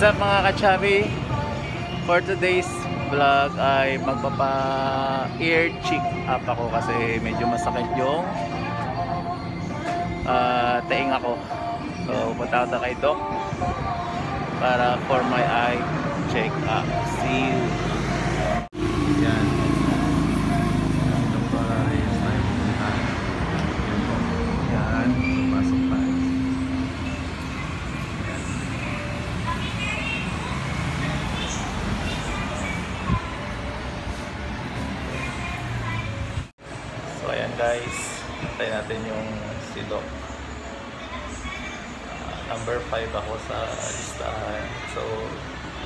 up mga kachabi? For today's vlog ay magpapa ear check up ako kasi medyo masakit yung uh, taing ako. So punta ako kay Doc para for my eye check up. See you. Yan. Guys, tayo natin yung si Doc. Ah, number 5 ako sa listahan. So,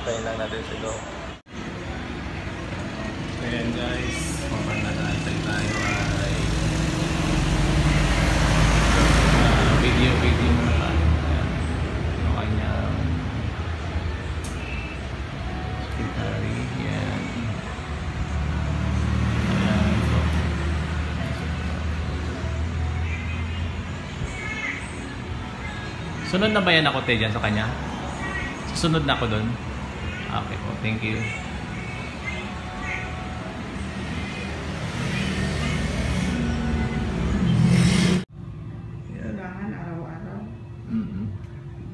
tayo lang natin si Doc. Ayan guys, mukhang nag-aantay tayo ay ah, Sunod na ba yan ako, te, dyan sa kanya? Susunod na ako doon? Okay po, thank you. Yan. Kailangan araw-araw. Mhm.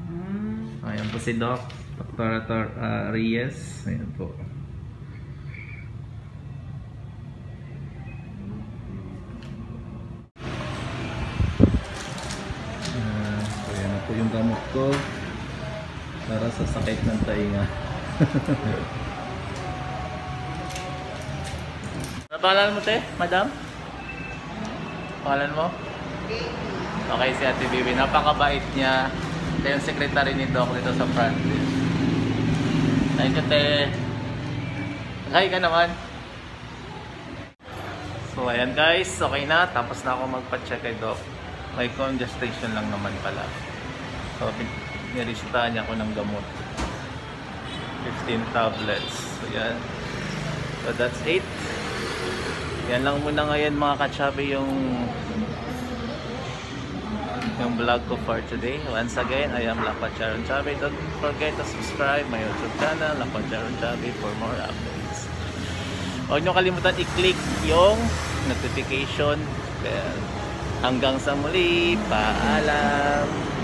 Hmm. Ayan po si Doc, Dr. Tor- ah, Reyes. Ayan po. Ah, so yan na po yung gamot ko para sa sakit ng tainga. ano mo te, madam? Pangalan mo? Okay, si Ate Bibi. Napakabait niya. Siya yung secretary ni Doc dito sa front. Thank you, te. Hi ka naman. So, ayan guys. Okay na. Tapos na ako magpa-check kay Doc. May congestion lang naman pala. So, niresitahan niya ako ng gamot. 15 tablets. So, yan. So, that's 8. Yan lang muna ngayon mga kachabi yung yung vlog ko for today. Once again, I am Lakwa Charon Chabi. Don't forget to subscribe my YouTube channel, Lakwa Charon Chabi for more updates. Huwag nyo kalimutan i-click yung notification bell. Hanggang sa muli, paalam!